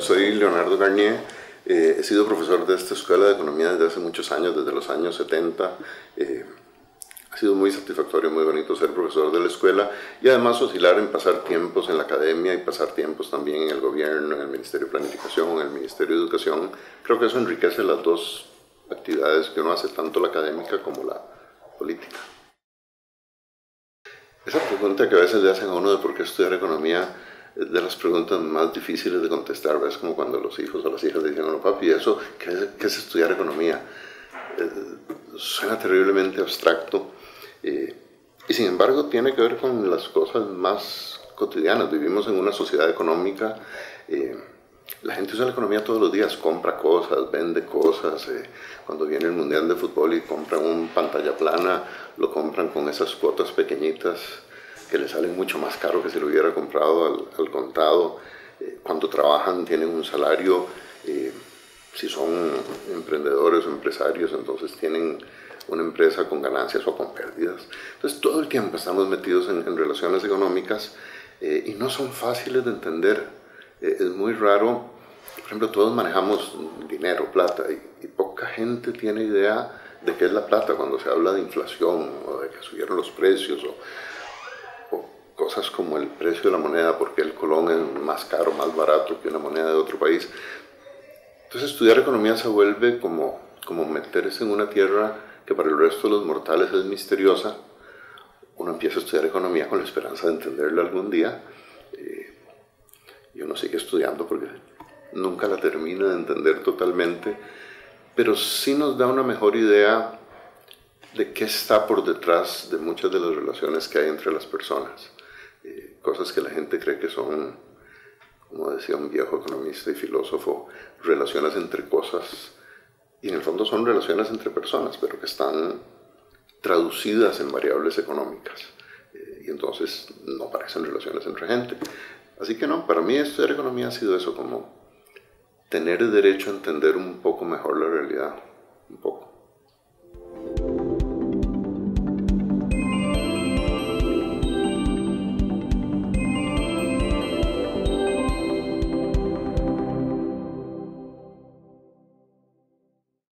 soy Leonardo Garnier. Eh, he sido profesor de esta escuela de economía desde hace muchos años, desde los años 70. Eh, ha sido muy satisfactorio, muy bonito ser profesor de la escuela y además oscilar en pasar tiempos en la academia y pasar tiempos también en el gobierno, en el Ministerio de Planificación, en el Ministerio de Educación. Creo que eso enriquece las dos actividades que uno hace, tanto la académica como la política. Esa pregunta que a veces le hacen a uno de por qué estudiar economía de las preguntas más difíciles de contestar. Es como cuando los hijos o las hijas le dicen, no, papi, ¿eso qué es, qué es estudiar economía? Eh, suena terriblemente abstracto eh, y sin embargo tiene que ver con las cosas más cotidianas. Vivimos en una sociedad económica. Eh, la gente usa la economía todos los días, compra cosas, vende cosas. cuando viene el Mundial de Fútbol y compran un pantalla plana, lo compran con esas cuotas pequeñitas que le salen mucho más caro que si lo hubiera comprado al, contado. Eh, cuando trabajan tienen un salario, eh, si son emprendedores o empresarios, entonces tienen una empresa con ganancias o con pérdidas. Entonces todo el tiempo estamos metidos en, relaciones económicas eh, y no son fáciles de entender. es muy raro, por ejemplo, todos manejamos dinero, plata, y, y poca gente tiene idea de qué es la plata cuando se habla de inflación o de que subieron los precios o cosas como el precio de la moneda, porque el colón es más caro, más barato que una moneda de otro país. Entonces estudiar economía se vuelve como, como meterse en una tierra que para el resto de los mortales es misteriosa. Uno empieza a estudiar economía con la esperanza de entenderla algún día. Eh, y uno sigue estudiando porque nunca la termina de entender totalmente, pero sí nos da una mejor idea de qué está por detrás de muchas de las relaciones que hay entre las personas. Cosas que la gente cree que son, como decía un viejo economista y filósofo, relaciones entre cosas, y en el fondo son relaciones entre personas, pero que están traducidas en variables económicas, eh, y entonces no parecen relaciones entre gente. Así que no, para mí estudiar economía ha sido eso, como tener derecho a entender un poco mejor la realidad, un poco.